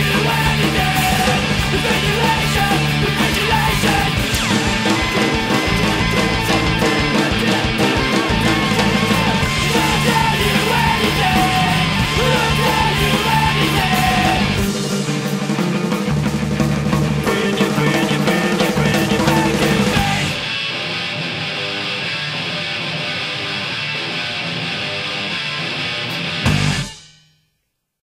you.